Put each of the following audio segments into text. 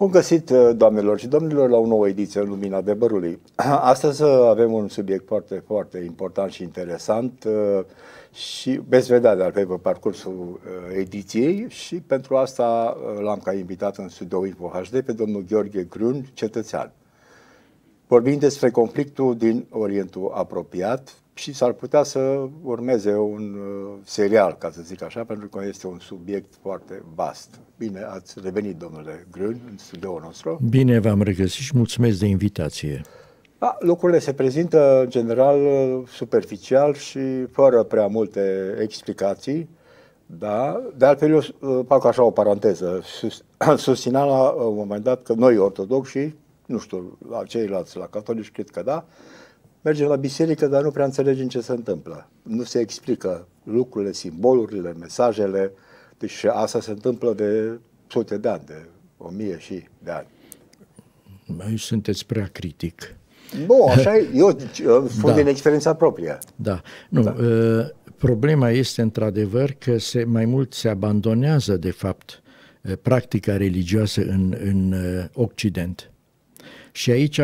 Bun găsit, uh, doamnelor și domnilor, la o nouă ediție în Lumina Adevărului. Astăzi avem un subiect foarte, foarte important și interesant uh, și veți vedea de altfel pe parcursul uh, ediției și pentru asta l-am ca invitat în studio Info HD pe domnul Gheorghe Grun, cetățean. Vorbim despre conflictul din Orientul apropiat, și s-ar putea să urmeze un uh, serial, ca să zic așa, pentru că este un subiect foarte vast. Bine, ați revenit, domnule Grân, în studioul nostru. Bine v-am regăsit și mulțumesc de invitație. Da, lucrurile se prezintă, în general, superficial și fără prea multe explicații. Da? De altfel, eu uh, fac așa o paranteză. Sus, susținea la un moment dat că noi, ortodoxi, nu știu, la ceilalți, la catolici, cred că da, mergem la biserică, dar nu prea înțelegem ce se întâmplă. Nu se explică lucrurile, simbolurile, mesajele. Deci asta se întâmplă de sute de ani, de o mie și de ani. Mai sunteți prea critic. Nu, așa e. Eu spun da. din experiența proprie. Da. Nu, da. Uh, problema este într-adevăr că se, mai mult se abandonează, de fapt, uh, practica religioasă în, în uh, Occident. Și aici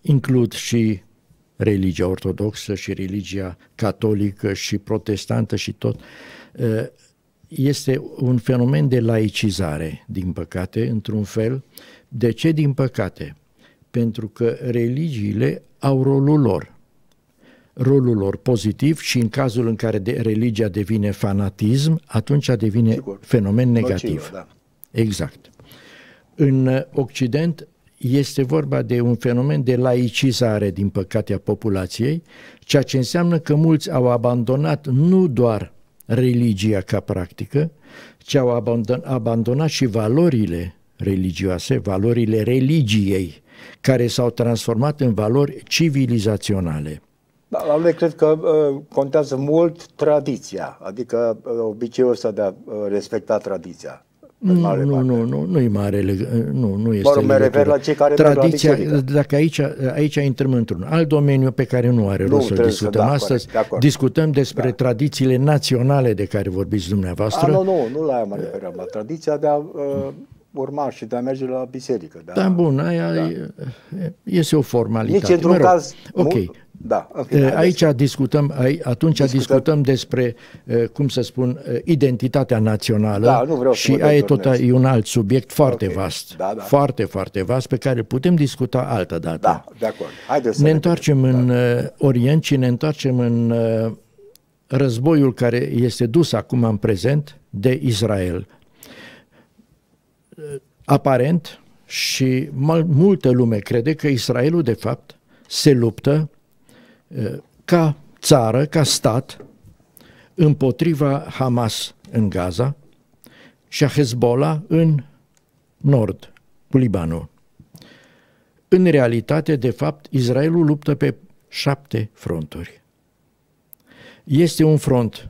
includ și religia ortodoxă și religia catolică și protestantă și tot, este un fenomen de laicizare, din păcate, într-un fel. De ce din păcate? Pentru că religiile au rolul lor. Rolul lor pozitiv și în cazul în care de religia devine fanatism, atunci devine Sigur. fenomen negativ. Nocivă, da. Exact. În Occident este vorba de un fenomen de laicizare, din păcate, a populației, ceea ce înseamnă că mulți au abandonat nu doar religia ca practică, ci au abandonat și valorile religioase, valorile religiei, care s-au transformat în valori civilizaționale. Da, la noi cred că uh, contează mult tradiția, adică uh, obiceiul ăsta de a uh, respecta tradiția. Nu, nu, nu, nu, nu e mare, nu, nu este Mă refer la cei care Tradiția, la dacă aici, aici intrăm într-un alt domeniu pe care nu are rost să discutăm să, da, astăzi, corect, de discutăm despre da. tradițiile naționale de care vorbiți dumneavoastră. A, nu, nu, nu la aia mă referam, la tradiția de a uh, urma și de a merge la biserică. De a, da, bun, aia da. este o formalitate. Nici într-un caz, ok, da, fine, aici discutăm, atunci discutăm, discutăm despre, cum să spun, identitatea națională da, nu vreau și aia e, tot, e un alt subiect foarte okay. vast, da, da. foarte, foarte vast, pe care putem discuta altă dată. Da, de acord. Haideți ne întoarcem în da. Orient și ne întoarcem în războiul care este dus acum în prezent de Israel. Aparent, și multă lume crede că Israelul, de fapt, se luptă ca țară, ca stat, împotriva Hamas în Gaza și a Hezbollah în nord, cu Libanul. În realitate, de fapt, Israelul luptă pe șapte fronturi. Este un front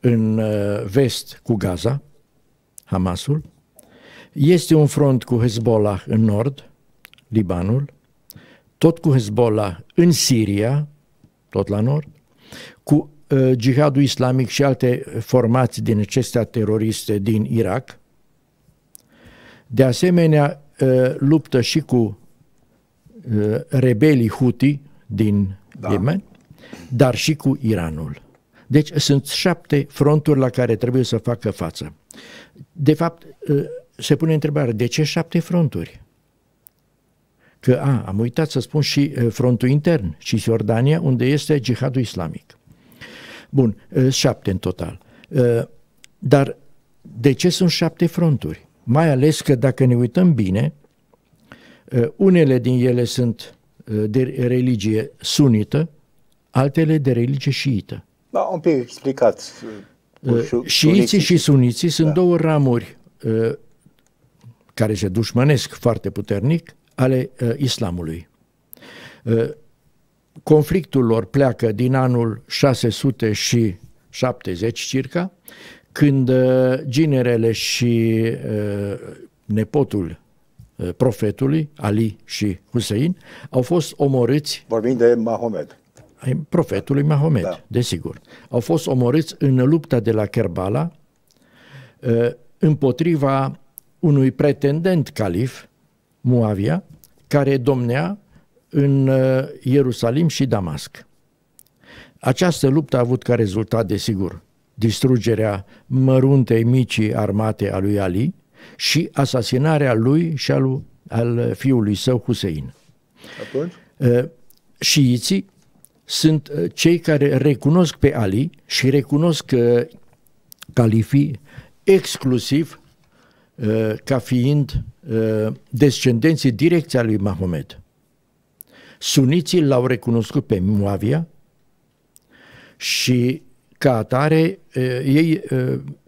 în uh, vest cu Gaza, Hamasul, este un front cu Hezbollah în nord, Libanul, tot cu Hezbollah în Siria, tot la nord, cu uh, jihadul islamic și alte formații din acestea teroriste din Irak. De asemenea, uh, luptă și cu uh, rebelii Houthi din da. Yemen, dar și cu Iranul. Deci sunt șapte fronturi la care trebuie să facă față. De fapt, uh, se pune întrebarea, de ce șapte fronturi? că, a, am uitat să spun și frontul intern, și Iordania, unde este jihadul islamic. Bun, șapte în total. Dar de ce sunt șapte fronturi? Mai ales că dacă ne uităm bine, unele din ele sunt de religie sunită, altele de religie șiită. Da, un pic explicați. Șiiții și suniții sunt da. două ramuri care se dușmănesc foarte puternic, ale uh, islamului. Uh, conflictul lor pleacă din anul 670 circa, când uh, ginerele și uh, nepotul uh, profetului, Ali și Hussein, au fost omorâți. Vorbim de Mahomed. Profetului Mahomed, da. desigur. Au fost omorâți în lupta de la Kerbala uh, împotriva unui pretendent calif, Muavia, care domnea în uh, Ierusalim și Damasc. Această luptă a avut ca rezultat, desigur, distrugerea măruntei micii armate a lui Ali și asasinarea lui și al, al fiului său Husein. Atunci? Uh, șiiții sunt uh, cei care recunosc pe Ali și recunosc califii exclusiv ca fiind descendenții direcția lui Mahomed. Suniții l-au recunoscut pe Muavia și ca atare ei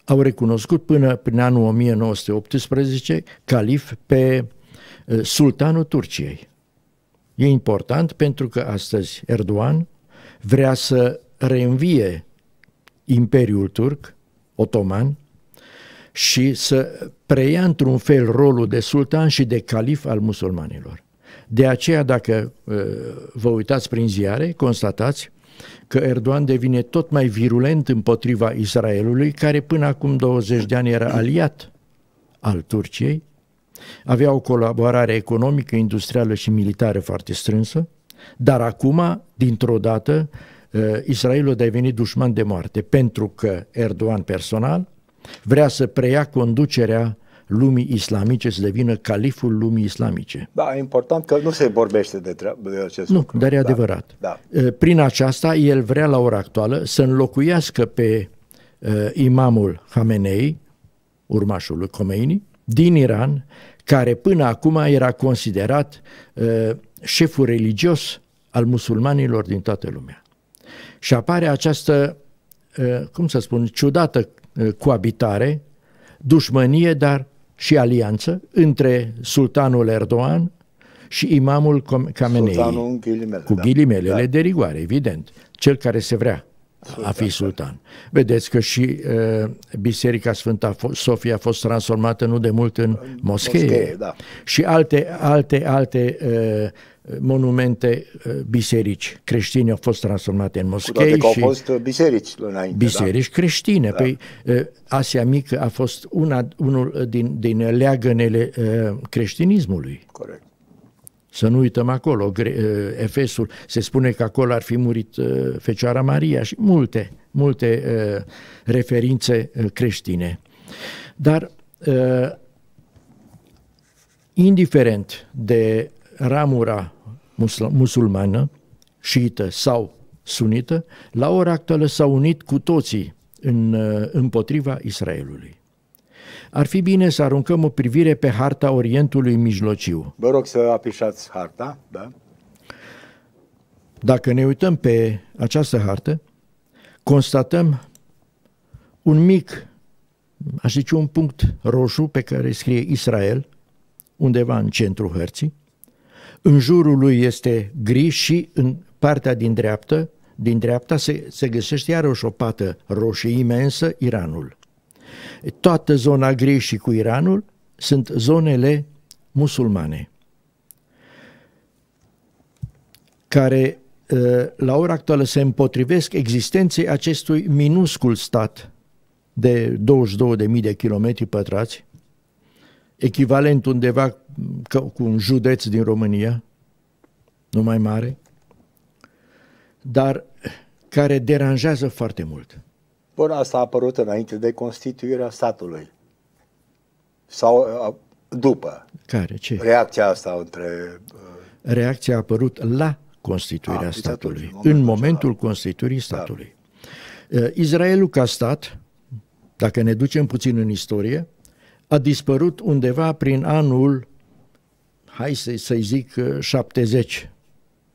au recunoscut până prin anul 1918 calif pe sultanul Turciei. E important pentru că astăzi Erdogan vrea să reînvie Imperiul Turc, otoman, și să preia într-un fel rolul de sultan și de calif al musulmanilor. De aceea, dacă uh, vă uitați prin ziare, constatați că Erdogan devine tot mai virulent împotriva Israelului, care până acum 20 de ani era aliat al Turciei, avea o colaborare economică, industrială și militară foarte strânsă, dar acum, dintr-o dată, uh, Israelul a devenit dușman de moarte, pentru că Erdogan personal vrea să preia conducerea lumii islamice, să devină califul lumii islamice. Da, e important că nu se vorbește de, treabă, de acest nu, lucru. dar e da, adevărat. Da. Prin aceasta, el vrea la ora actuală să înlocuiască pe uh, imamul Khamenei, urmașul lui Khomeini, din Iran, care până acum era considerat uh, șeful religios al musulmanilor din toată lumea. Și apare această, uh, cum să spun, ciudată uh, coabitare, dușmănie, dar și alianță între sultanul Erdogan și imamul Khamenei. Sultanul ghilimele, cu da. ghilimelele Da. de rigoare, evident. Cel care se vrea a fi sultan. Vedeți că și uh, Biserica Sfânta Sofia a fost transformată nu de mult în moschee. moschee, da. Și alte, alte, alte uh, monumente, uh, biserici creștine au fost transformate în Cu moschei. toate că au și fost uh, biserici înainte. biserici creștine. Da. Păi, uh, Asia Mică a fost una, unul din, din leagănele uh, creștinismului. Da? Corect. Să nu uităm acolo, Gre- uh, Efesul, se spune că acolo ar fi murit uh, Fecioara Maria și multe, multe uh, referințe uh, creștine. Dar, uh, indiferent de ramura musl- musulmană, șiită sau sunită, la ora actuală s-au unit cu toții în, uh, împotriva Israelului. Ar fi bine să aruncăm o privire pe harta Orientului Mijlociu. Vă rog să afișați harta, da? Dacă ne uităm pe această hartă, constatăm un mic, aș zice un punct roșu pe care scrie Israel, undeva în centrul hărții. În jurul lui este gri și în partea din dreapta, din dreapta se, se găsește iarăși o pată roșie imensă, Iranul. Toată zona gri și cu Iranul sunt zonele musulmane care la ora actuală se împotrivesc existenței acestui minuscul stat de 22.000 de kilometri pătrați, echivalent undeva cu un județ din România, nu mai mare, dar care deranjează foarte mult. Bun, asta a apărut înainte de constituirea statului. Sau a, după. Care? Ce? Reacția asta între... uh, Reacția a apărut la constituirea Ah, deci statului, atunci, în în momentul momentul acela. constituirii statului. Uh, Israelul ca stat, dacă ne ducem puțin în istorie, a dispărut undeva prin anul, hai să, să-i zic, uh, 70,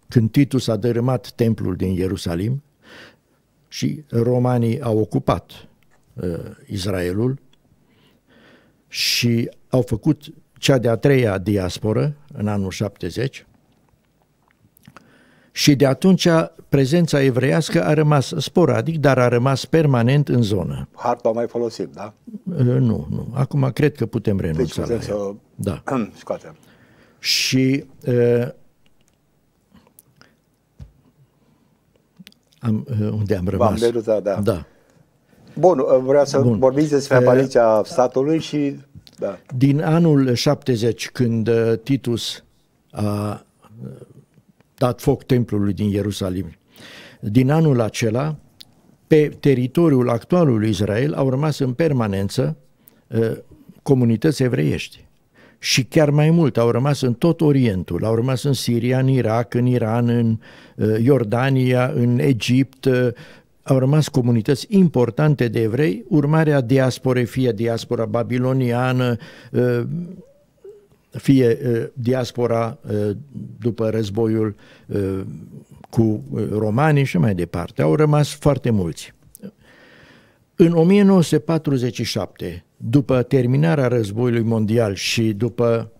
când Titus a dărâmat templul din Ierusalim și romanii au ocupat uh, Israelul și au făcut cea de-a treia diasporă în anul 70 și de atunci prezența evreiască a rămas sporadic, dar a rămas permanent în zonă. Harta o mai folosim, da? Uh, Nu, nu. Acum cred că putem Deci renunța putem la ea. să Da. scoatem. Și uh, am, uh, unde am rămas? deruzat, da. Da. Bun, uh, vreau să Bun. vorbiți despre Uh, apariția statului și Da. Din anul 70, când uh, Titus a uh, dat foc templului din Ierusalim, din anul acela, pe teritoriul actualului Israel au rămas în permanență uh, comunități evreiești. Și chiar mai mult, au rămas în tot Orientul, au rămas în Siria, în Irak, în Iran, în Iordania, în Egipt, au rămas comunități importante de evrei, urmarea diasporei, fie diaspora babiloniană, ă, fie ă, diaspora ă, după războiul cu romanii și mai departe. Au rămas foarte mulți. În 1947, după terminarea războiului mondial și după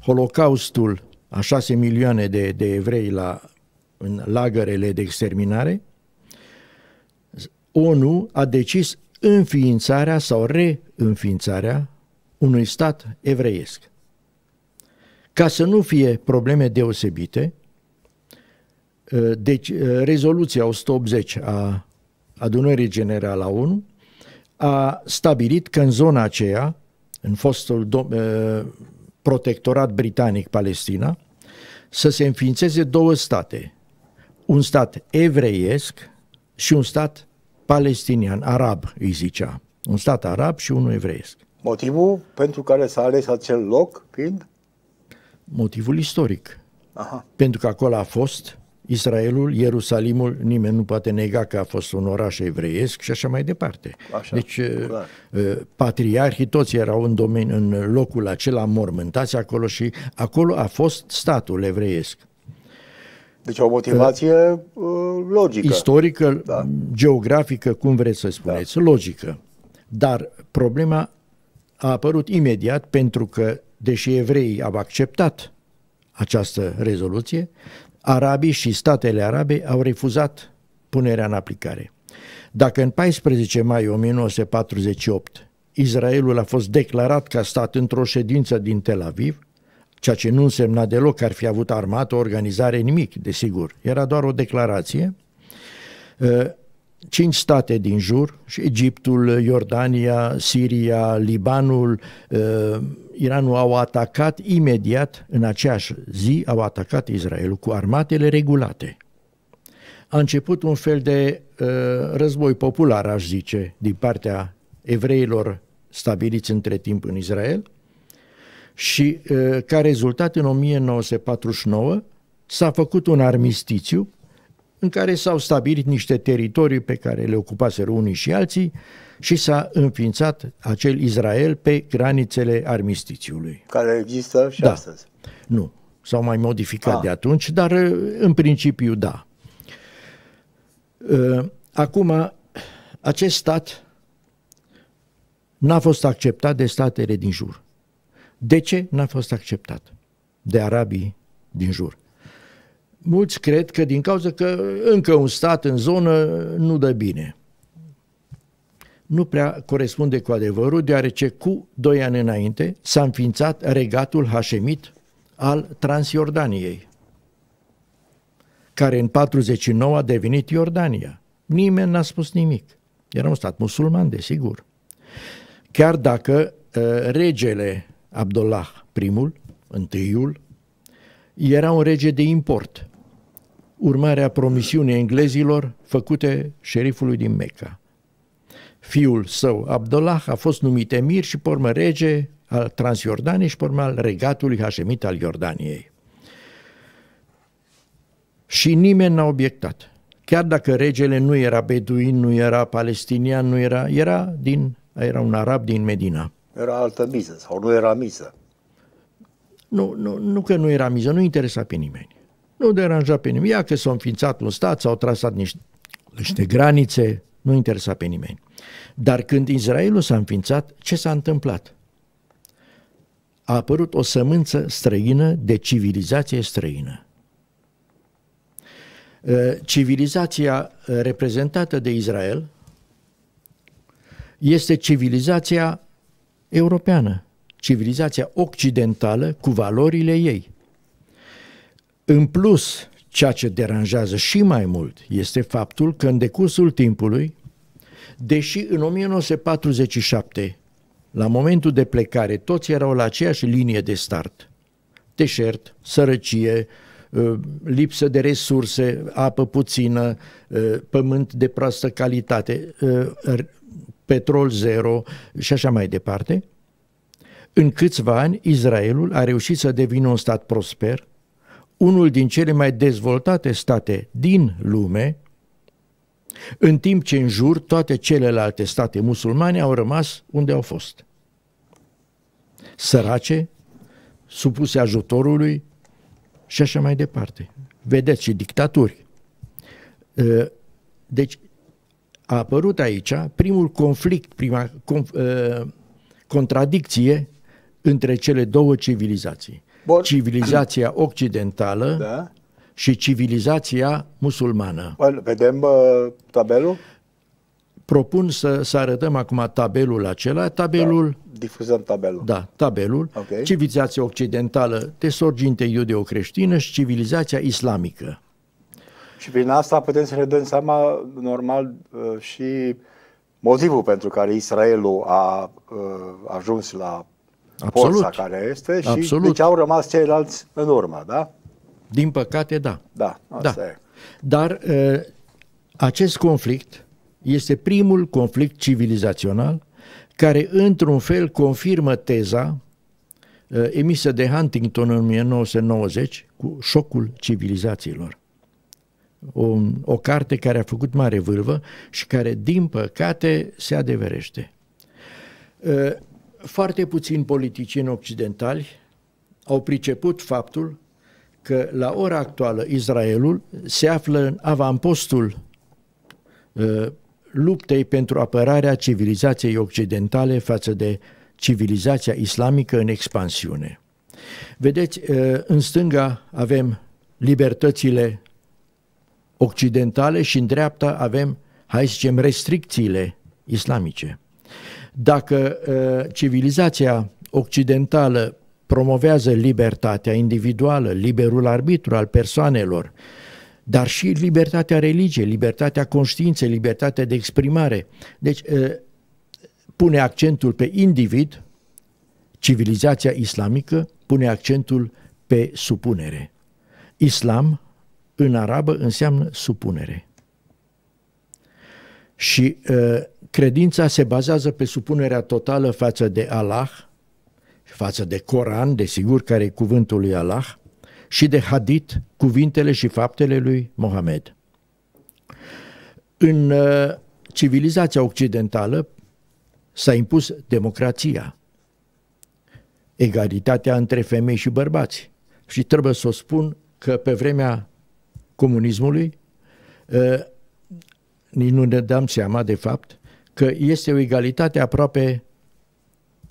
holocaustul a șase milioane de, de evrei la, în lagărele de exterminare, ONU a decis înființarea sau reînființarea unui stat evreiesc. Ca să nu fie probleme deosebite, ă, deci ă, rezoluția 180 a adunării generale a ONU a stabilit că în zona aceea, în fostul ă, protectorat britanic Palestina, să se înființeze două state, un stat evreiesc și un stat palestinian, arab îi zicea. Un stat arab și unul evreiesc. Motivul pentru care s-a ales acel loc fiind? Motivul istoric. Aha. Pentru că acolo a fost Israelul, Ierusalimul, nimeni nu poate nega că a fost un oraș evreiesc și așa mai departe. Așa, deci clar. Uh, uh, patriarhii toți erau în, domeni, în locul acela mormântați acolo și acolo a fost statul evreiesc. Deci o motivație uh, logică. Istorică, da. geografică, cum vreți să spuneți, da. logică. Dar problema a apărut imediat pentru că, deși evreii au acceptat această rezoluție, arabii și statele arabe au refuzat punerea în aplicare. Dacă în 14 mai 1948 Israelul a fost declarat ca stat într-o ședință din Tel Aviv, ceea ce nu însemna deloc că ar fi avut armată, o organizare, nimic, desigur. Era doar o declarație. Uh, cinci state din jur, și Egiptul, Iordania, Siria, Libanul, uh, Iranul au atacat imediat, în aceeași zi, au atacat Israelul cu armatele regulate. A început un fel de uh, război popular, aș zice, din partea evreilor stabiliți între timp în Israel – și ca rezultat în 1949 s-a făcut un armistițiu în care s-au stabilit niște teritorii pe care le ocupaseră unii și alții și s-a înființat acel Israel pe granițele armistițiului. Care există și da. astăzi. Nu, s-au mai modificat ah. de atunci, dar în principiu da. Acum, acest stat n-a fost acceptat de statele din jur. De ce n-a fost acceptat de arabii din jur? Mulți cred că din cauza că încă un stat în zonă nu dă bine. Nu prea corespunde cu adevărul, deoarece cu doi ani înainte s-a înființat regatul Hașemit al Transjordaniei, care în 49 a devenit Iordania. Nimeni n-a spus nimic. Era un stat musulman, desigur. Chiar dacă uh, regele Abdullah I, întâiul, era un rege de import, urmarea promisiunii englezilor făcute șerifului din Mecca. Fiul său, Abdullah, a fost numit emir și pormă rege al Transjordaniei și pormă al regatului Hașemit al Iordaniei. Și nimeni n-a obiectat. Chiar dacă regele nu era beduin, nu era palestinian, nu era, era, din, era un arab din Medina. Era altă miză sau nu era miză. Nu, nu, nu că nu era miză, nu interesa pe nimeni. Nu deranja pe nimeni. Ia că s-a înființat un stat, s-au trasat niște, niște granițe, nu interesa pe nimeni. Dar când Israelul s-a înființat, ce s-a întâmplat? A apărut o sămânță străină de civilizație străină. Civilizația reprezentată de Israel este civilizația europeană, civilizația occidentală cu valorile ei. În plus, ceea ce deranjează și mai mult este faptul că în decursul timpului, deși în 1947 la momentul de plecare, toți erau la aceeași linie de start. Deșert, sărăcie, uh, lipsă de resurse, apă puțină, uh, pământ de proastă calitate, uh, petrol zero și așa mai departe. În câțiva ani, Israelul a reușit să devină un stat prosper, unul din cele mai dezvoltate state din lume, în timp ce în jur toate celelalte state musulmane au rămas unde au fost. Sărace, supuse ajutorului și așa mai departe. Vedeți și dictaturi. Ă, deci a apărut aici primul conflict, prima ă, contradicție între cele două civilizații. Bun. Civilizația occidentală da și civilizația musulmană. Bun, vedem uh, tabelul? Propun să, să arătăm acum tabelul acela, tabelul... Da, difuzăm tabelul. Da, tabelul. Okay. Civilizația occidentală de sorginte iudeo-creștină și civilizația islamică. Și prin asta putem să ne dăm seama, normal, uh, și motivul pentru care Israelul a uh, ajuns la Absolut. forța care este și Absolut. deci au rămas ceilalți în urmă, da? Din păcate, da. Da, asta da. e. Dar uh, acest conflict este primul conflict civilizațional care, într-un fel, confirmă teza uh, emisă de Huntington în 1990 cu șocul civilizațiilor. O, o carte care a făcut mare vârvă și care, din păcate, se adeverește. Uh, foarte puțini politicieni occidentali au priceput faptul că la ora actuală Israelul se află în avampostul uh, luptei pentru apărarea civilizației occidentale față de civilizația islamică în expansiune. Vedeți, uh, în stânga avem libertățile occidentale și în dreapta avem, hai să zicem, restricțiile islamice. Dacă uh, civilizația occidentală promovează libertatea individuală, liberul arbitru al persoanelor, dar și libertatea religiei, libertatea conștiinței, libertatea de exprimare. Deci pune accentul pe individ, civilizația islamică pune accentul pe supunere. Islam în arabă înseamnă supunere. Și uh, credința se bazează pe supunerea totală față de Allah, față de Coran, desigur, care e cuvântul lui Allah, și de Hadith, cuvintele și faptele lui Mohamed. În uh, civilizația occidentală s-a impus democrația, egalitatea între femei și bărbați. Și trebuie să o spun că pe vremea comunismului uh, nici nu ne dăm seama de fapt că este o egalitate aproape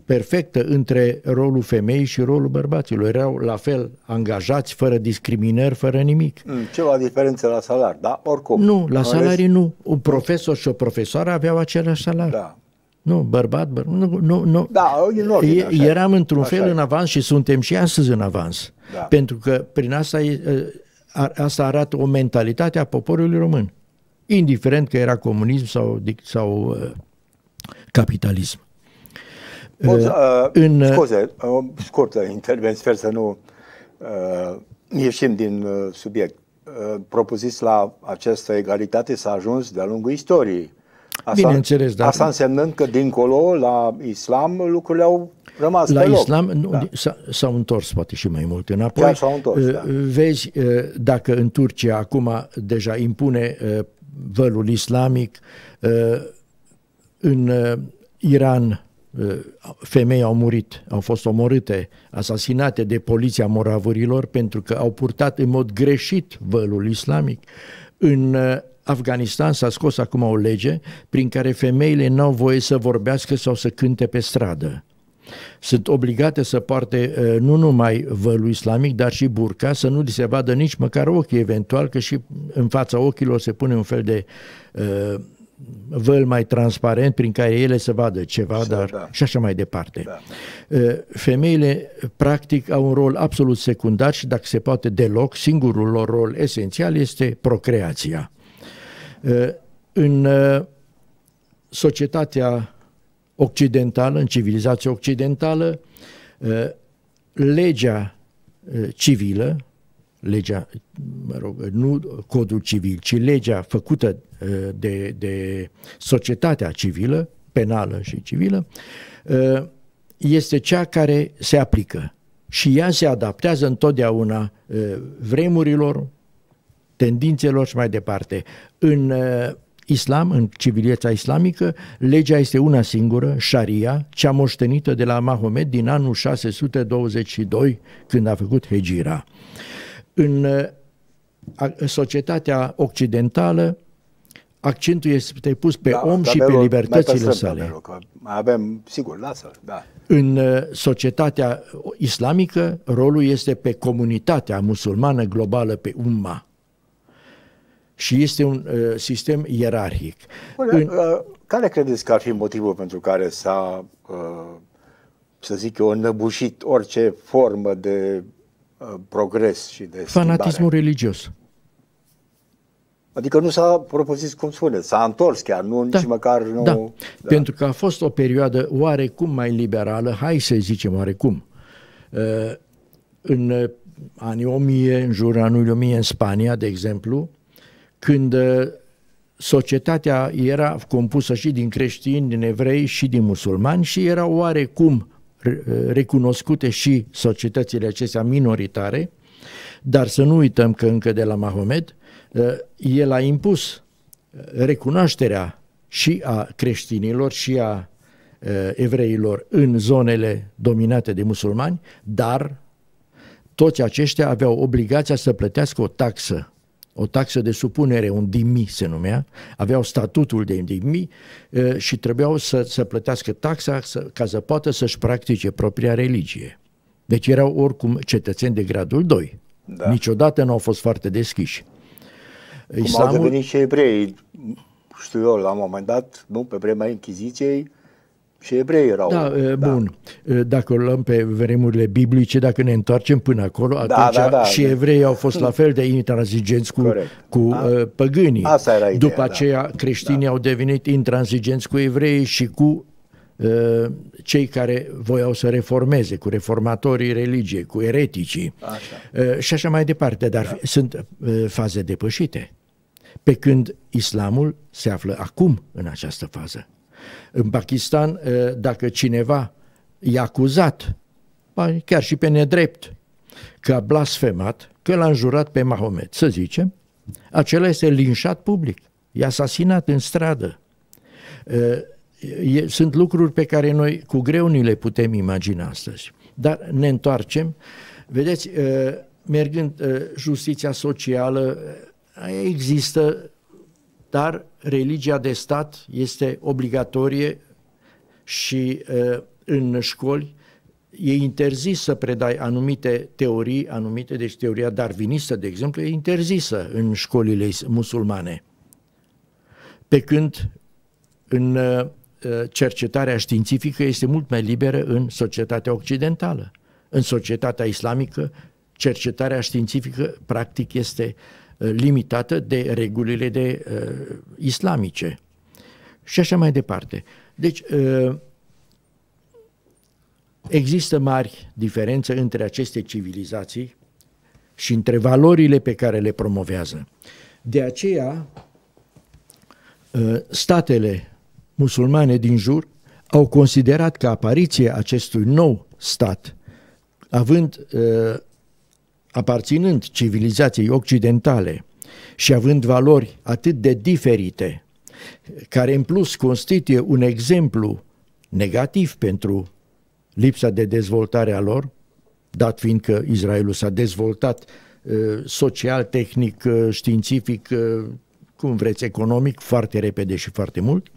perfectă între rolul femeii și rolul bărbaților. Erau la fel angajați, fără discriminări, fără nimic. Mm, ceva diferență la salari, da? Oricum. Nu, la salarii nu. Un profesor și o profesoară aveau același salariu. Da. Nu, bărbat, bărbat, nu, nu, nu. Da, în ordine, așa Eram într-un fel e. în avans și suntem și astăzi în avans. Da. Pentru că prin asta, asta arată o mentalitate a poporului român. Indiferent că era comunism sau, sau uh, capitalism. Poți, uh, uh, în, uh, scuze, o scurtă intervenție, sper să nu uh, ieșim din uh, subiect. Uh, propuzis la această egalitate s-a ajuns de-a lungul istoriei. Asta, Bineînțeles, dar... Asta însemnând că dincolo, la islam, lucrurile au rămas La pe loc. islam nu, da. s-au întors poate și mai mult înapoi. Chiar s-au întors, uh, da. Vezi, dacă în Turcia acum deja impune vălul islamic, în Iran Uh, femei au murit, au fost omorâte, asasinate de poliția moravurilor pentru că au purtat în mod greșit vălul islamic. În uh, Afganistan s-a scos acum o lege prin care femeile n-au voie să vorbească sau să cânte pe stradă. Sunt obligate să poarte uh, nu numai vălul islamic, dar și burca, să nu li se vadă nici măcar ochii eventual, că și în fața ochilor se pune un fel de uh, văl mai transparent prin care ele să vadă ceva, și, dar da. și așa mai departe. Da. Uh, femeile, practic, au un rol absolut secundar și, dacă se poate deloc, singurul lor rol esențial este procreația. Uh, în uh, societatea occidentală, în civilizația occidentală, uh, legea uh, civilă, legea, mă rog, nu codul civil, ci legea făcută de, de societatea civilă, penală și civilă, este cea care se aplică și ea se adaptează întotdeauna vremurilor, tendințelor și mai departe. În islam, în civilizația islamică, legea este una singură, Sharia, cea moștenită de la Mahomet din anul 622, când a făcut Hegira. În societatea occidentală, accentul este pus pe da, om și pe libertățile sale. Tabelul, că mai avem, sigur, lasă, da. În societatea islamică, rolul este pe comunitatea musulmană globală, pe umma și este un uh, sistem ierarhic. Bun, în... uh, care credeți că ar fi motivul pentru care s-a, uh, să zic eu, înăbușit orice formă de uh, progres și de Fanatismul schimbare? religios. Adică nu s-a propus, cum spune, s-a întors chiar, nu da. nici măcar nu... Da. da, pentru că a fost o perioadă oarecum mai liberală, hai să zicem oarecum. Uh, în anii 1000, în jurul anului 1000 în Spania, de exemplu, când uh, societatea era compusă și din creștini, din evrei și din musulmani și erau oarecum uh, recunoscute și societățile acestea minoritare, dar să nu uităm că încă de la Mahomed, uh, el a impus recunoașterea și a creștinilor și a evreilor în zonele dominate de musulmani, dar toți aceștia aveau obligația să plătească o taxă o taxă de supunere, un dimi se numea, aveau statutul de dimi și trebuiau să, să plătească taxa să, ca să poată să-și practice propria religie. Deci erau oricum cetățeni de gradul 2. Da. Niciodată nu au fost foarte deschiși. Cum Islamul... au devenit și evrei, știu eu, la un moment dat, nu, pe vremea Inchiziției, și evrei erau. Da, da, bun. Dacă o luăm pe vremurile biblice, dacă ne întoarcem până acolo, da, atunci da, da, și da. evreii au fost la fel de intransigenți cu, cu A, păgânii. Asta era ideea, După aceea, da. creștinii da. au devenit intransigenți cu evreii și cu uh, cei care voiau să reformeze, cu reformatorii religiei, cu ereticii așa. Uh, și așa mai departe, dar da. sunt uh, faze depășite. Pe când islamul se află acum în această fază. În Pakistan, dacă cineva e acuzat, chiar și pe nedrept, că a blasfemat, că l-a înjurat pe Mahomet, să zicem, acela este linșat public, e asasinat în stradă. Sunt lucruri pe care noi cu greu ni le putem imagina astăzi. Dar ne întoarcem. Vedeți, mergând justiția socială, există dar religia de stat este obligatorie și uh, în școli e interzis să predai anumite teorii, anumite, deci teoria darwinistă, de exemplu, e interzisă în școlile musulmane. Pe când în uh, cercetarea științifică este mult mai liberă în societatea occidentală. În societatea islamică, cercetarea științifică practic este Uh, limitată de regulile de uh, islamice și așa mai departe. Deci uh, există mari diferențe între aceste civilizații și între valorile pe care le promovează. De aceea, uh, statele musulmane din jur au considerat că apariția acestui nou stat, având uh, aparținând civilizației occidentale și având valori atât de diferite, care în plus constituie un exemplu negativ pentru lipsa de dezvoltare a lor, dat fiind că Israelul s-a dezvoltat uh, social, tehnic, uh, științific, uh, cum vreți, economic, foarte repede și foarte mult,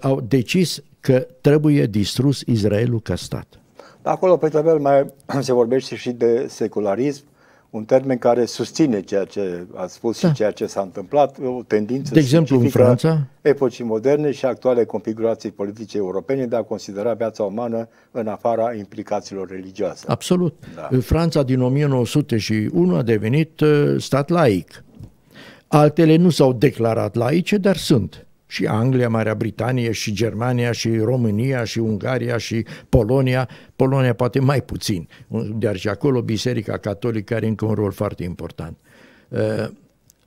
au decis că trebuie distrus Israelul ca stat. Acolo pe tabel mai se vorbește și de secularism, un termen care susține ceea ce a spus da. și ceea ce s-a întâmplat, o tendință De exemplu, în Franța? epocii moderne și actuale configurații politice europene de a considera viața umană în afara implicațiilor religioase. Absolut. Da. Franța din 1901 a devenit uh, stat laic. Altele nu s-au declarat laice, dar sunt. Și Anglia, Marea Britanie, și Germania, și România, și Ungaria, și Polonia. Polonia poate mai puțin, dar și acolo Biserica Catolică are încă un rol foarte important. Uh,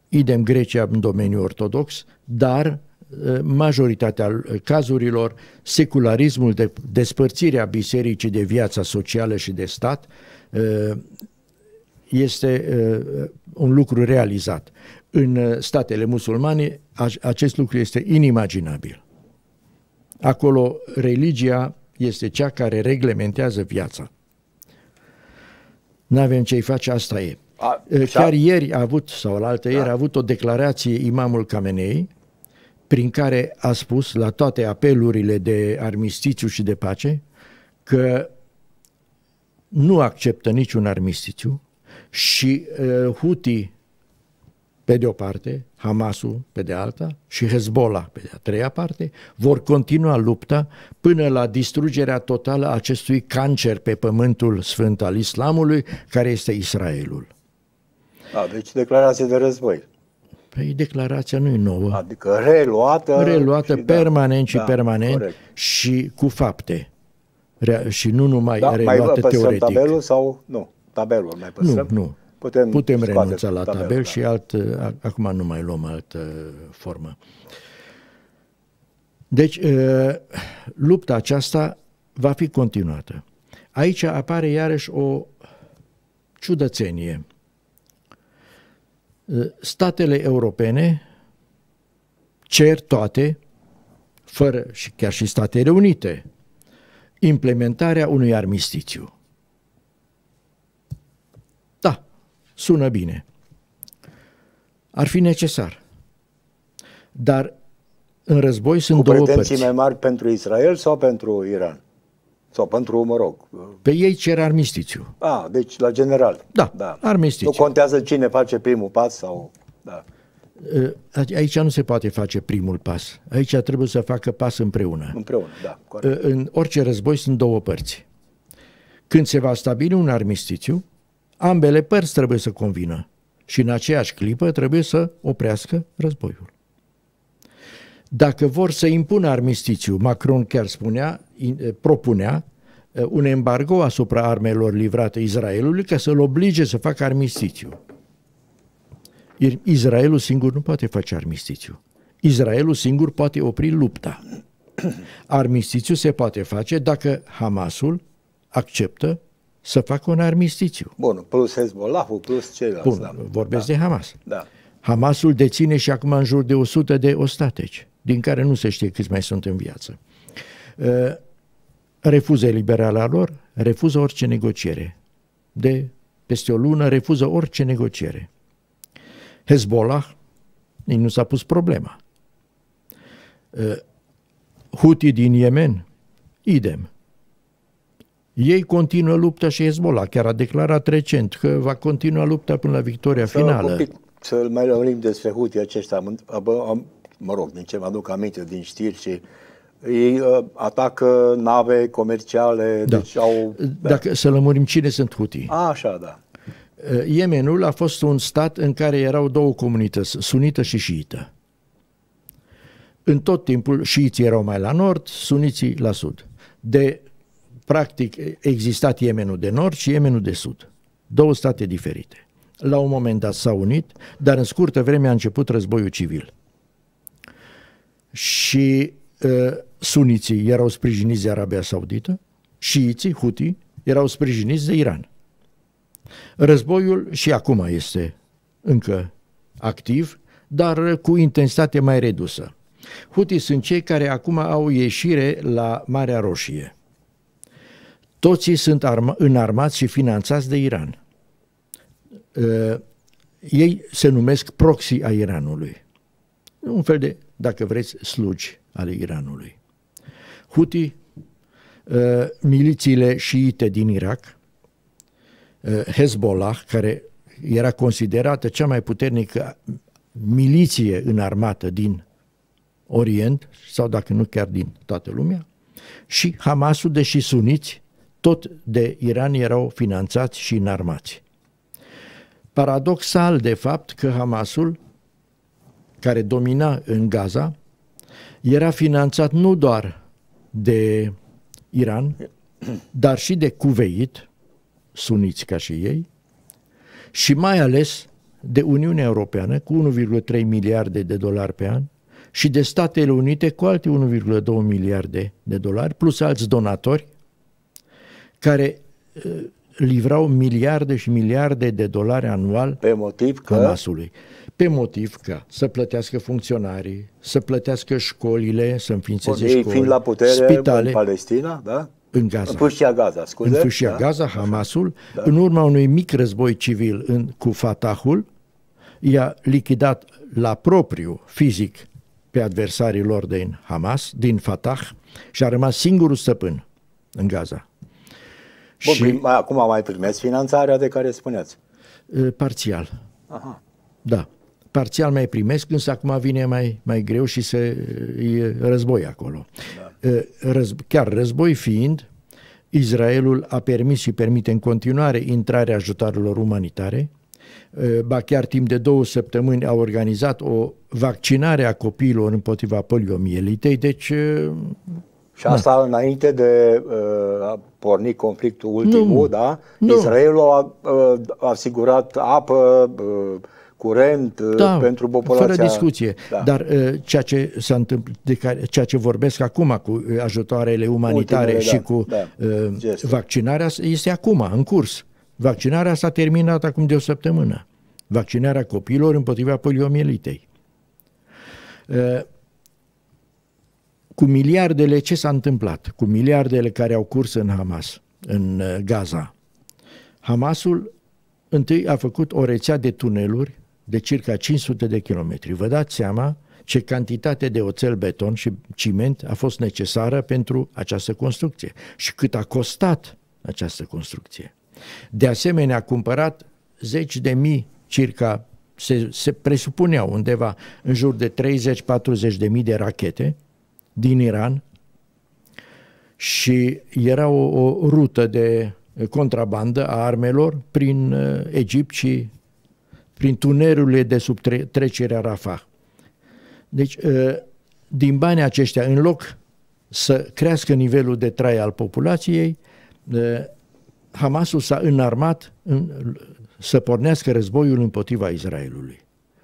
idem Grecia în domeniul ortodox, dar uh, majoritatea cazurilor, secularismul de despărțirea bisericii de viața socială și de stat uh, este uh, un lucru realizat. În uh, statele musulmane acest lucru este inimaginabil. Acolo religia este cea care reglementează viața. Nu avem ce-i face, asta e. A, uh, Chiar ieri a avut, sau la altă da. ieri, a avut o declarație imamul Camenei, prin care a spus la toate apelurile de armistițiu și de pace că nu acceptă niciun armistițiu, și uh, Huti pe de o parte, Hamasul pe de alta și Hezbollah pe de a treia parte, vor continua lupta până la distrugerea totală a acestui cancer pe pământul sfânt al islamului, care este Israelul. Da, deci declarație de război. Păi declarația nu e nouă. Adică reluată. Reluată și da. permanent da, și da, permanent corect. și cu fapte. Rea- și nu numai da, reluată mai teoretic. tabelul sau nu? tabelul mai păstrăm? Nu, nu. Putem, Putem renunța la tabel, tabel da. și alt, acum nu mai luăm altă formă. Deci, lupta aceasta va fi continuată. Aici apare iarăși o ciudățenie. Statele europene cer toate, fără și chiar și Statele Unite, implementarea unui armistițiu. Sună bine. Ar fi necesar. Dar în război sunt Cu două părți. mai mari pentru Israel sau pentru Iran? Sau pentru, mă rog... Pe ei cer armistițiu. Ah, deci la general. Da, da. armistițiu. Nu contează cine face primul pas sau... Da. Aici nu se poate face primul pas. Aici trebuie să facă pas împreună. Împreună, da. Corect. În orice război sunt două părți. Când se va stabili un armistițiu, ambele părți trebuie să convină și în aceeași clipă trebuie să oprească războiul. Dacă vor să impună armistițiu, Macron chiar spunea, propunea un embargo asupra armelor livrate Israelului ca să-l oblige să facă armistițiu. Israelul singur nu poate face armistițiu. Israelul singur poate opri lupta. Armistițiu se poate face dacă Hamasul acceptă să facă un armistițiu. Bun, plus Hezbollah, plus ceilalți. Bun, da. vorbesc da. de Hamas. Da. Hamasul deține și acum în jur de 100 de ostateci, din care nu se știe câți mai sunt în viață. Uh, refuză eliberarea lor, refuză orice negociere. De peste o lună refuză orice negociere. Hezbollah, nici nu s-a pus problema. Uh, Huti din Yemen, idem. Ei continuă lupta și Hezbollah chiar a declarat recent că va continua lupta până la victoria să finală. Pic, să mai lămurim despre Huti aceștia. Am, am, mă rog, din ce mă aduc aminte din știri și ei uh, atacă nave comerciale, da. deci au... Da. Dacă să lămurim cine sunt Huti. A, așa, da. Uh, Yemenul a fost un stat în care erau două comunități, sunită și șiită. În tot timpul șiiții erau mai la nord, suniții la sud. De practic existat Yemenul de nord și Yemenul de sud. Două state diferite. La un moment dat s-au unit, dar în scurtă vreme a început războiul civil. Și uh, suniții erau sprijiniți de Arabia Saudită, șiiții, hutii, erau sprijiniți de Iran. Războiul și acum este încă activ, dar cu intensitate mai redusă. Hutii sunt cei care acum au ieșire la Marea Roșie. Toții sunt arma- înarmați și finanțați de Iran. Uh, ei se numesc proxy a Iranului. Un fel de, dacă vreți, slugi ale Iranului. Huti, uh, milițiile șiite din Irak, uh, Hezbollah, care era considerată cea mai puternică miliție înarmată din Orient, sau dacă nu chiar din toată lumea, și Hamasul, deși suniți, tot de Iran erau finanțați și înarmați. Paradoxal, de fapt, că Hamasul, care domina în Gaza, era finanțat nu doar de Iran, dar și de Cuveit, suniți ca și ei, și mai ales de Uniunea Europeană cu 1,3 miliarde de dolari pe an și de Statele Unite cu alte 1,2 miliarde de dolari, plus alți donatori care uh, livrau miliarde și miliarde de dolari anual pe motiv că Hamasului. Pe motiv că să plătească funcționarii, să plătească școlile, să înființeze ei școli, fiind la putere spitale, în Palestina, da? în Gaza. În fâșia Gaza, scuze. În fâșia da? Gaza, Hamasul, da. în urma unui mic război civil în, cu Fatahul, i-a lichidat la propriu, fizic, pe adversarii lor din Hamas, din Fatah, și a rămas singurul stăpân în Gaza. Bun, și, prim, acum mai primesc finanțarea de care spuneați? Parțial. Aha. Da. Parțial mai primesc, însă acum vine mai, mai greu și se, e război acolo. Da. Răz, chiar război fiind, Israelul a permis și permite în continuare intrarea ajutoarelor umanitare, ba chiar timp de două săptămâni a organizat o vaccinare a copiilor împotriva poliomielitei, deci și asta da. înainte de uh, a porni conflictul ultimul, nu, da? Nu. Israelul a uh, asigurat apă, uh, curent uh, da, pentru populația. Fără discuție. Da. Dar uh, ceea ce s-a întâmplat, de care, ceea ce vorbesc acum cu uh, ajutoarele umanitare Ultimele, și da, cu da, uh, vaccinarea este acum, în curs. Vaccinarea s-a terminat acum de o săptămână. Vaccinarea copiilor împotriva poliomielitei. Uh, cu miliardele, ce s-a întâmplat? Cu miliardele care au curs în Hamas, în uh, Gaza. Hamasul întâi a făcut o rețea de tuneluri de circa 500 de kilometri. Vă dați seama ce cantitate de oțel, beton și ciment a fost necesară pentru această construcție și cât a costat această construcție. De asemenea, a cumpărat zeci de mii, circa, se, se presupuneau undeva în jur de 30-40 de mii de rachete, din Iran și era o, o rută de contrabandă a armelor prin uh, Egipt și prin tunelurile de sub tre- trecerea Rafah. Deci, uh, din banii aceștia, în loc să crească nivelul de trai al populației, uh, Hamasul s-a înarmat în, să pornească războiul împotriva Israelului.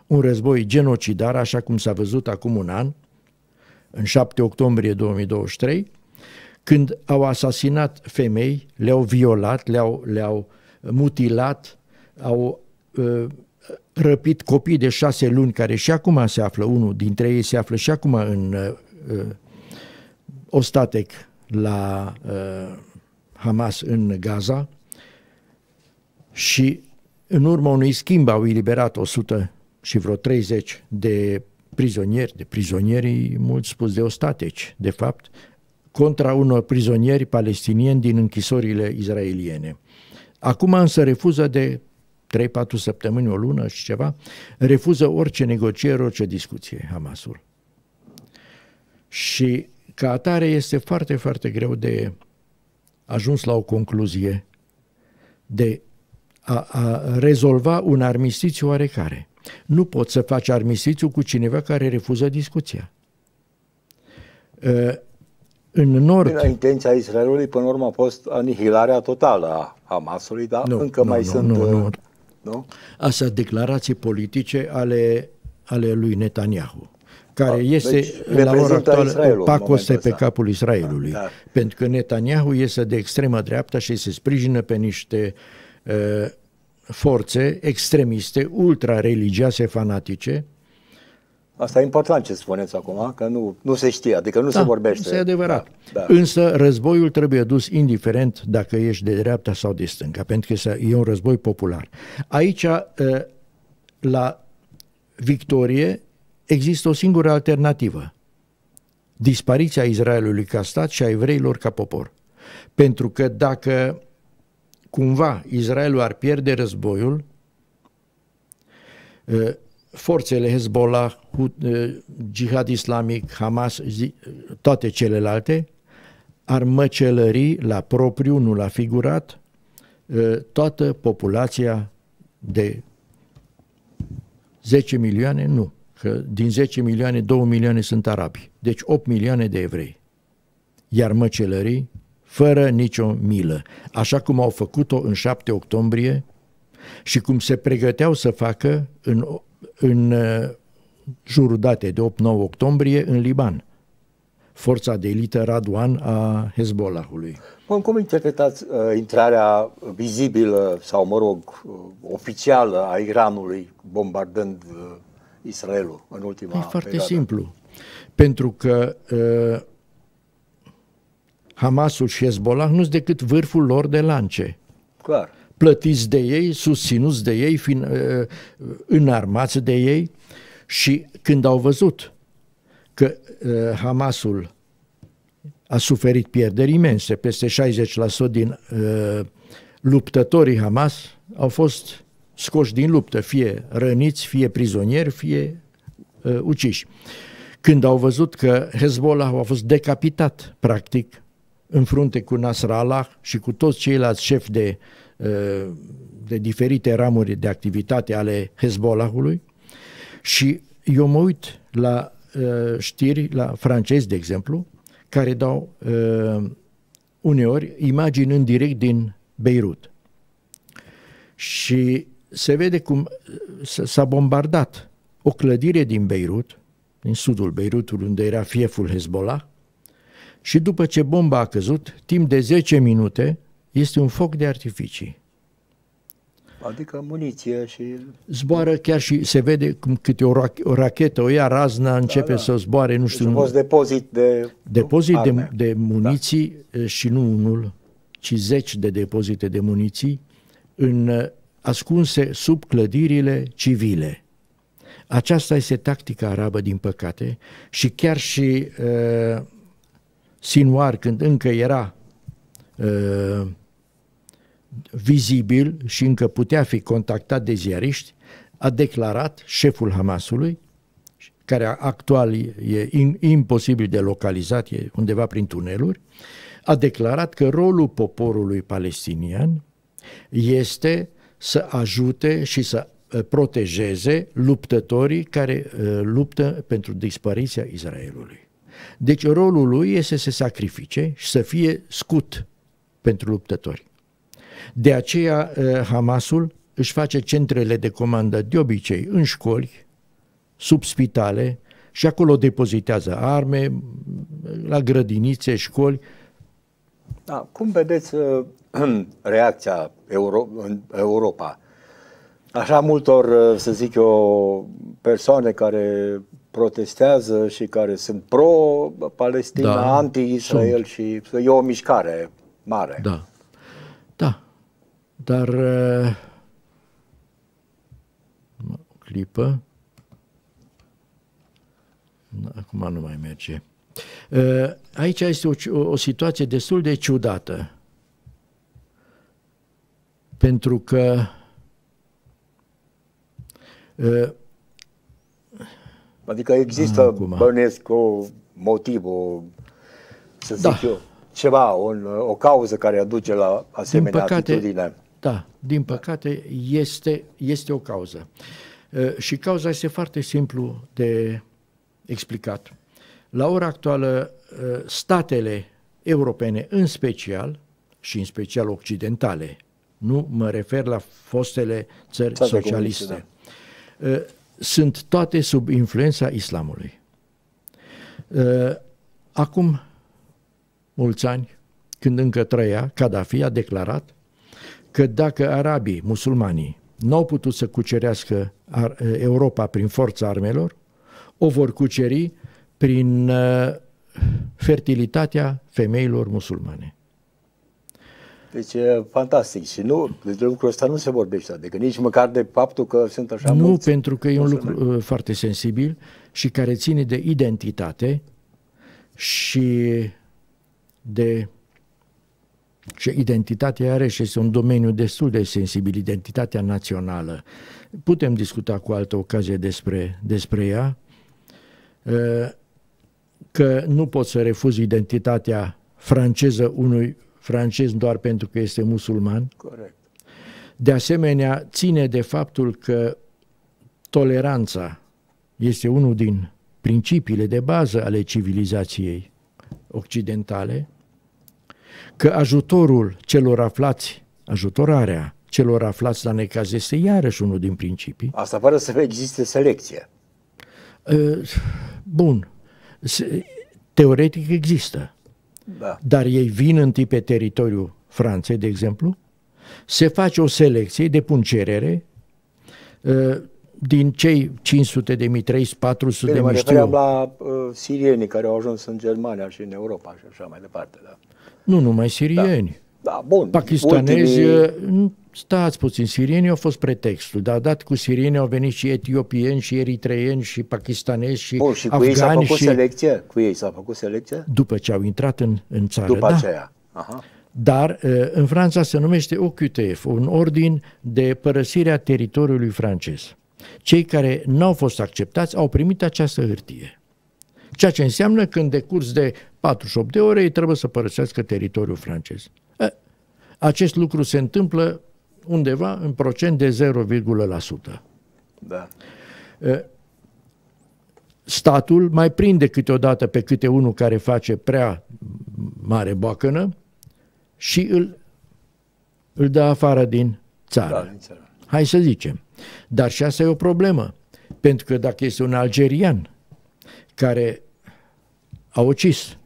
Un război genocidar, așa cum s-a văzut acum un an, în 7 octombrie 2023, când au asasinat femei, le-au violat, le-au, le-au mutilat, au uh, răpit copii de șase luni care și acum se află, unul dintre ei se află și acum în uh, Ostatec la uh, Hamas în Gaza și în urma unui schimb au eliberat 100 și vreo 30 de prizonieri, de prizonieri mulți spus de ostateci, de fapt, contra unor prizonieri palestinieni din închisorile izraeliene. Acum însă refuză de 3-4 săptămâni, o lună și ceva, refuză orice negociere, orice discuție Hamasul. Și ca atare este foarte, foarte greu de ajuns la o concluzie de a, a rezolva un armistițiu oarecare. Nu poți să faci armistițiu cu cineva care refuză discuția. Ă, în nord... Intenția Israelului, până la urmă, a fost anihilarea totală a Hamasului, dar nu, încă nu, mai nu, sunt... Nu, nu. nu? Asta declarații politice ale, ale lui Netanyahu care a, este deci, la ora actuală o pacoste pe capul Israelului. Da, da. Pentru că Netanyahu este de extremă dreaptă și se sprijină pe niște uh, forțe extremiste, ultra-religioase, fanatice. Asta e important ce spuneți acum, că nu, nu se știe, adică nu da, se vorbește. Este adevărat. Da, da. Însă războiul trebuie dus indiferent dacă ești de dreapta sau de stânga, pentru că e un război popular. Aici, ă, la victorie, există o singură alternativă. Dispariția Israelului ca stat și a evreilor ca popor. Pentru că dacă cumva Israelul ar pierde războiul, forțele Hezbollah, Jihad Islamic, Hamas, toate celelalte, ar măcelări la propriu, nu la figurat, toată populația de 10 milioane, nu, că din 10 milioane, 2 milioane sunt arabi, deci 8 milioane de evrei. Iar măcelării, fără nicio milă, așa cum au făcut-o în 7 octombrie și cum se pregăteau să facă în, în uh, jurul datei de 8-9 octombrie în Liban, forța de elită Radwan a Hezbollahului. Bun, cum interpretați uh, intrarea vizibilă sau, mă rog, uh, oficială a Iranului bombardând uh, Israelul în ultima E foarte perioadă? simplu. Pentru că uh, Hamasul și Hezbollah nu sunt decât vârful lor de lance. Clar. Plătiți de ei, susținuți de ei, fin, uh, înarmați de ei și când au văzut că uh, Hamasul a suferit pierderi imense, peste 60% din uh, luptătorii Hamas au fost scoși din luptă, fie răniți, fie prizonieri, fie uh, uciși. Când au văzut că Hezbollah a fost decapitat, practic, în frunte cu Nasrallah și cu toți ceilalți șefi de, uh, de diferite ramuri de activitate ale Hezbollahului și eu mă uit la uh, știri, la francezi, de exemplu, care dau uh, uneori imagini în direct din Beirut. Și se vede cum s-a bombardat o clădire din Beirut, din sudul Beirutului, unde era fieful Hezbollah, și după ce bomba a căzut, timp de 10 minute, este un foc de artificii. Adică muniție și... Zboară chiar și se vede cum câte o, ra- o rachetă, o ia razna, începe da, da. să zboare, nu știu... Deci a fost depozit de Depozit arme. de, de muniții da. și nu unul, ci zeci de depozite de muniții în, ascunse sub clădirile civile. Aceasta este tactica arabă, din păcate, și chiar și uh, Sinwar, când încă era uh, vizibil și încă putea fi contactat de ziariști, a declarat șeful Hamasului, care actual e imposibil de localizat, e undeva prin tuneluri, a declarat că rolul poporului palestinian este să ajute și să uh, protejeze luptătorii care uh, luptă pentru dispariția Israelului. Deci rolul lui este să se sacrifice și să fie scut pentru luptători. De aceea uh, Hamasul își face centrele de comandă de obicei în școli, sub spitale și acolo depozitează arme, la grădinițe, școli. Da, cum vedeți uh, reacția Euro- în Europa? Așa multor, uh, să zic eu, persoane care protestează și care sunt pro-Palestina, da, anti-Israel sunt. și e o mișcare mare. Da, da. Dar uh, o clipă. Acum nu mai merge. Uh, aici este o, o situație destul de ciudată. Pentru că uh, Adică există, Acum. bănesc, o motiv, o, să zic da. eu, ceva, un, o cauză care aduce la asemenea din păcate, atitudine. Da, din păcate este, este o cauză. Uh, și cauza este foarte simplu de explicat. La ora actuală, uh, statele europene în special, și în special occidentale, nu mă refer la fostele țări Țară socialiste, da. Uh, sunt toate sub influența islamului. Acum mulți ani, când încă trăia, Gaddafi a declarat că dacă arabii, musulmanii, nu au putut să cucerească Europa prin forța armelor, o vor cuceri prin uh, fertilitatea femeilor musulmane. Deci e fantastic și nu, de lucrul ăsta nu se vorbește, adică nici măcar de faptul că sunt așa Nu, mulți pentru că e un lucru uh, foarte sensibil și care ține de identitate și de și identitatea are și este un domeniu destul de sensibil, identitatea națională. Putem discuta cu altă ocazie despre, despre ea, uh, că nu poți să refuzi identitatea franceză unui francez doar pentru că este musulman. Corect. De asemenea, ține de faptul că toleranța este unul din principiile de bază ale civilizației occidentale, că ajutorul celor aflați, ajutorarea celor aflați la necaz este iarăși unul din principii. Asta fără să existe selecție. Uh, bun, teoretic există, da. dar ei vin întâi pe teritoriul Franței, de exemplu, se face o selecție, depun cerere, uh, din cei 500 de mii, 300, 400 de mii știu. la uh, sirienii care au ajuns în Germania și în Europa și așa mai departe. Da. Nu numai sirieni. Da, da bun. Pakistanezi, ultimii... Uh, stați puțin, sirienii au fost pretextul, dar dat cu sirienii au venit și etiopieni, și eritreieni, și pakistanezi, și Bun, și cu ei s-a făcut și... selecție? Cu ei s-a făcut selecție? După ce au intrat în, în țară, După da. aceea. Aha. Dar uh, în Franța se numește OQTF, un ordin de părăsire a teritoriului francez. Cei care nu au fost acceptați au primit această hârtie. Ceea ce înseamnă că în decurs de 48 de ore ei trebuie să părăsească teritoriul francez. Acest lucru se întâmplă undeva în procent de 0,1%. Da. Statul mai prinde câteodată pe câte unul care face prea mare boacănă și îl, îl dă afară din țară. Da, din țară. Hai să zicem. Dar și asta e o problemă. Pentru că dacă este un algerian care a ucis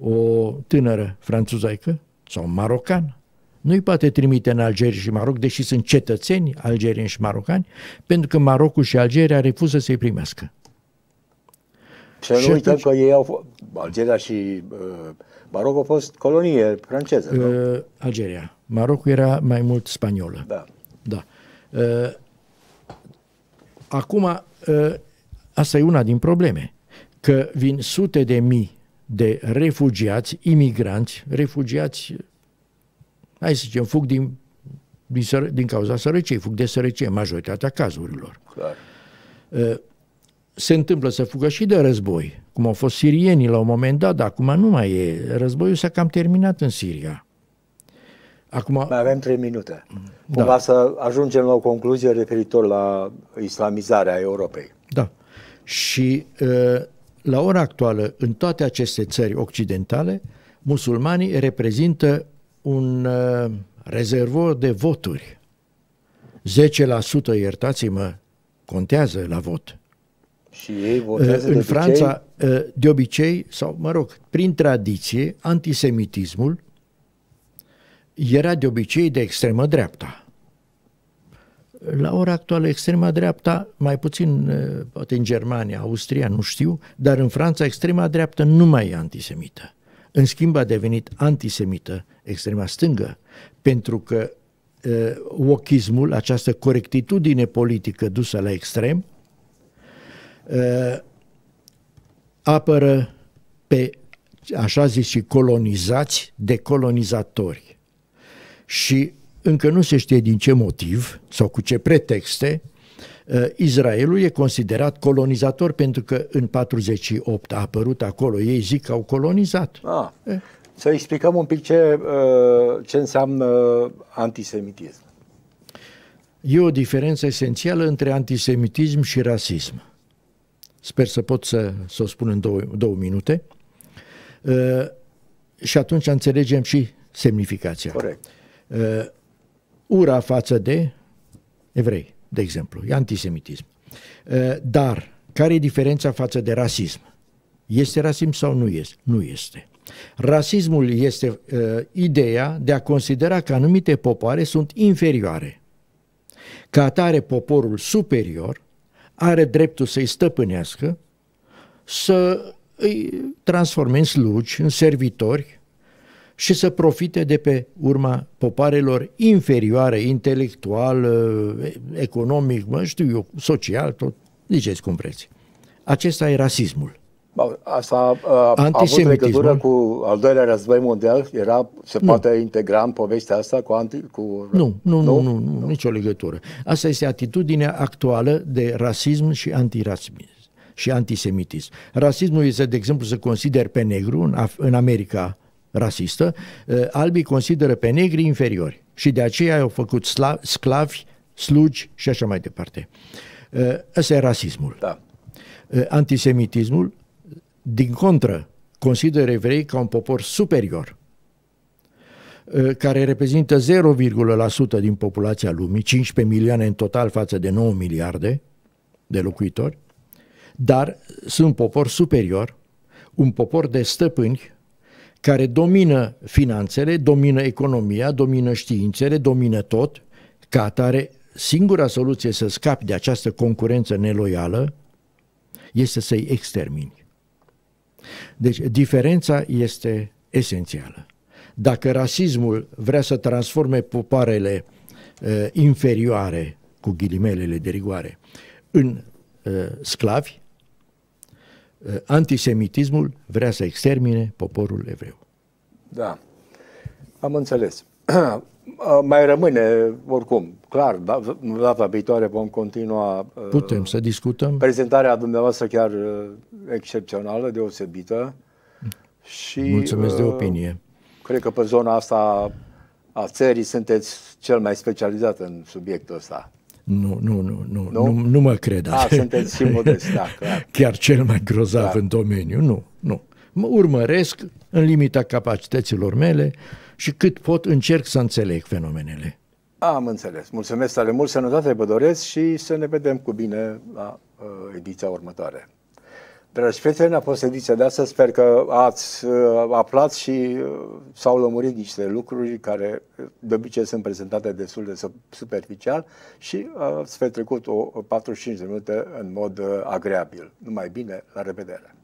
o tânără franțuzaică sau un marocan, nu îi poate trimite în Algeria și Maroc, deși sunt cetățeni algerieni și marocani, pentru că Marocul și Algeria refuză să-i primească. Și nu uităm atunci, că ei au fost, Algeria și uh, Maroc au fost colonie franceză, uh, Algeria. Marocul era mai mult spaniolă. Da. Da. Uh, acum, uh, asta e una din probleme, că vin sute de mii de refugiați, imigranți, refugiați, hai să zicem, fug din, din, sără, din cauza sărăciei, fug de sărăcie, majoritatea cazurilor. Clar. Uh, se întâmplă să fugă și de război, cum au fost sirienii la un moment dat, dar acum nu mai e. Războiul s-a cam terminat în Siria. Acum, mai avem trei minute. Da. Cumva să ajungem la o concluzie referitor la islamizarea Europei. Da. Și uh, la ora actuală, în toate aceste țări occidentale, musulmanii reprezintă un uh, rezervor de voturi. 10%, iertați-mă, contează la vot. Și ei votează în de Franța, obicei? de obicei, sau mă rog, prin tradiție, antisemitismul era de obicei de extremă dreapta. La ora actuală, extrema dreapta, mai puțin, poate în Germania, Austria, nu știu, dar în Franța, extrema dreaptă nu mai e antisemită. În schimb, a devenit antisemită extrema stângă, pentru că uh, ochismul, această corectitudine politică dusă la extrem, uh, apără pe, așa zis, și colonizați de colonizatori și încă nu se știe din ce motiv sau cu ce pretexte uh, Israelul e considerat colonizator pentru că în 48 a apărut acolo. Ei zic că au colonizat. Ah, eh. Să explicăm un pic ce, uh, ce înseamnă antisemitism. E o diferență esențială între antisemitism și rasism. Sper să pot să, să o spun în două, două minute. Uh, și atunci înțelegem și semnificația. Corect uh, ura față de evrei, de exemplu, e antisemitism. Uh, dar care e diferența față de rasism? Este rasism sau nu este? Nu este. Rasismul este uh, ideea de a considera că anumite popoare sunt inferioare. Ca atare, poporul superior are dreptul să-i stăpânească, să îi transforme în slugi, în servitori, și să profite de pe urma popoarelor inferioare, intelectual, economic, mă știu eu, social, tot, ziceți cum vreți. Acesta e rasismul. Asta a, a avut legătură cu al doilea război mondial? Era, se nu. poate integra în povestea asta cu anti... Cu... Nu, nu, nu, nu, nu, nu, nicio legătură. Asta este atitudinea actuală de rasism și antirasism și antisemitism. Rasismul este, de exemplu, să consider pe negru în, în America rasistă, uh, albii consideră pe negri inferiori și de aceea au făcut sclavi, slugi și așa mai departe. Ăsta e rasismul. Da. Antisemitismul, din contră, consideră evrei ca un popor superior, care reprezintă 0,1% din populația lumii, 15 milioane în total față de 9 miliarde de locuitori, dar sunt un popor superior, un popor de stăpâni care domină finanțele, domină economia, domină științele, domină tot, ca atare singura soluție să scapi de această concurență neloială este să-i extermini. Deci diferența este esențială. Dacă rasismul vrea să transforme popoarele uh, inferioare, cu ghilimelele de rigoare, în uh, sclavi, uh, antisemitismul vrea să extermine poporul evreu. Da, am înțeles. Mai rămâne, oricum, clar, da, data viitoare vom continua. Uh, Putem să discutăm. Prezentarea dumneavoastră chiar uh, excepțională, deosebită. Și, Mulțumesc de uh, opinie. Cred că pe zona asta a țării sunteți cel mai specializat în subiectul ăsta. Nu, nu, nu, nu, nu, nu, nu mă cred. A, sunteți și modest, da, clar. Chiar cel mai grozav da. în domeniu, nu, nu. Mă urmăresc în limita capacităților mele și cât pot încerc să înțeleg fenomenele. Am înțeles. Mulțumesc tare mult, sănătate vă doresc și să ne vedem cu bine la uh, ediția următoare. Dragi prieteni, a fost ediția de astăzi. Sper că ați uh, aflat și uh, s-au lămurit niște lucruri care de obicei sunt prezentate destul de superficial și uh, ați petrecut o, o 45 de minute în mod uh, agreabil. Numai bine, la revedere!